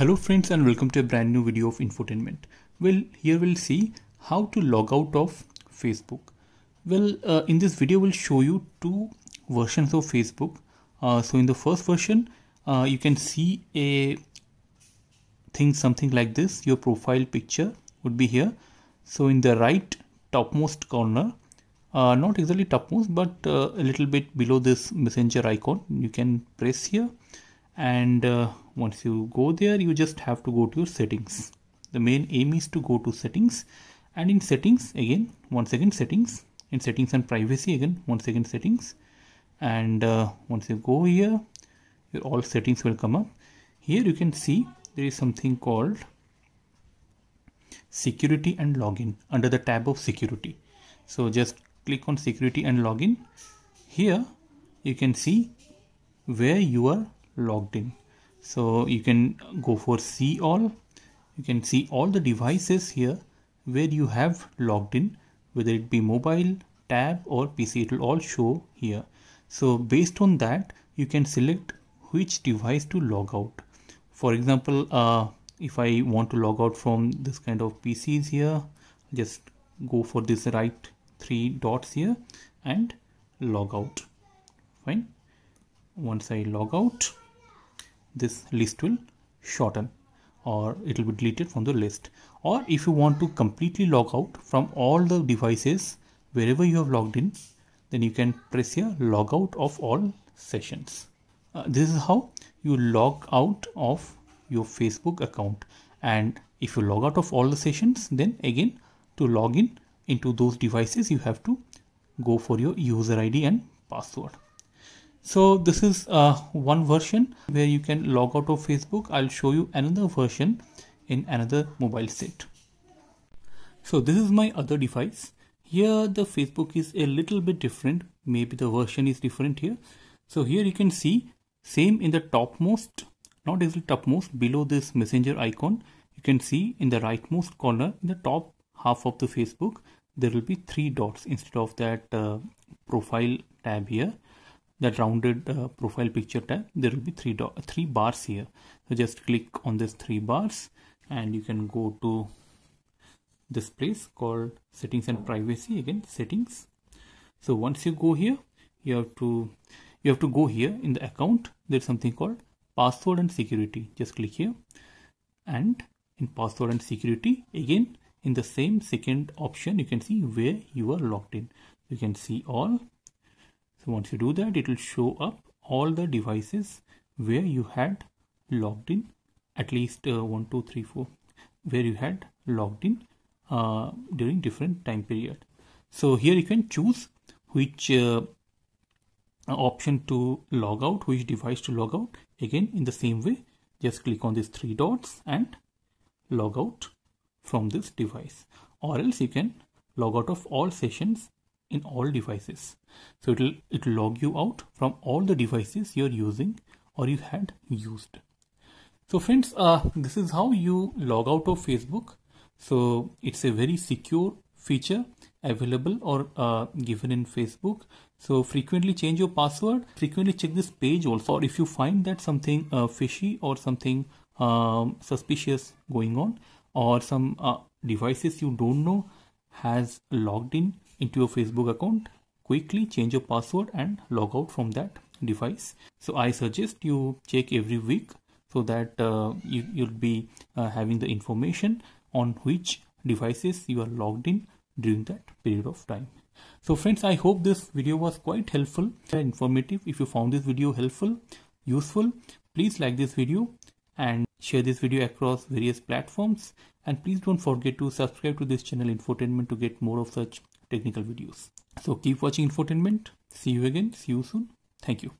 Hello friends and welcome to a brand new video of infotainment. Well, here we'll see how to log out of Facebook. Well, uh, in this video we'll show you two versions of Facebook. Uh, so in the first version, uh, you can see a thing something like this. Your profile picture would be here. So in the right topmost corner, uh, not exactly topmost, but uh, a little bit below this messenger icon, you can press here and uh, once you go there you just have to go to your settings. The main aim is to go to settings. And in settings again once again settings. In settings and privacy again once again settings. And uh, once you go here your all settings will come up. Here you can see there is something called security and login under the tab of security. So just click on security and login. Here you can see where you are logged in. So you can go for see all. You can see all the devices here where you have logged in whether it be mobile tab or pc it will all show here. So based on that you can select which device to log out. For example uh, if i want to log out from this kind of pcs here just go for this right three dots here and log out. Fine. Once i log out this list will shorten or it will be deleted from the list. Or if you want to completely log out from all the devices wherever you have logged in then you can press here log out of all sessions. Uh, this is how you log out of your facebook account. And if you log out of all the sessions then again to log in into those devices you have to go for your user id and password so this is uh, one version where you can log out of Facebook. I'll show you another version in another mobile set. So this is my other device. Here the Facebook is a little bit different. Maybe the version is different here. So here you can see same in the topmost, not exactly topmost, below this messenger icon. You can see in the rightmost corner in the top half of the Facebook, there will be three dots instead of that uh, profile tab here that rounded uh, profile picture tab there will be three three bars here. So just click on this three bars and you can go to this place called settings and privacy. Again settings. So once you go here you have to you have to go here in the account. There's something called password and security. Just click here. And in password and security again in the same second option you can see where you are logged in. You can see all so once you do that, it will show up all the devices where you had logged in at least uh, one, two, three, four, where you had logged in uh, during different time period. So here you can choose which uh, option to log out, which device to log out. Again, in the same way, just click on these three dots and log out from this device. Or else you can log out of all sessions in all devices. So it will it will log you out from all the devices you're using or you had used. So friends, uh, this is how you log out of Facebook. So it's a very secure feature available or uh, given in Facebook. So frequently change your password, frequently check this page also. Or if you find that something uh, fishy or something um, suspicious going on or some uh, devices you don't know has logged in into your Facebook account, quickly change your password and log out from that device. So I suggest you check every week so that uh, you, you'll be uh, having the information on which devices you are logged in during that period of time. So friends, I hope this video was quite helpful and informative. If you found this video helpful, useful, please like this video and share this video across various platforms. And please don't forget to subscribe to this channel Infotainment to get more of such technical videos. So keep watching infotainment. See you again. See you soon. Thank you.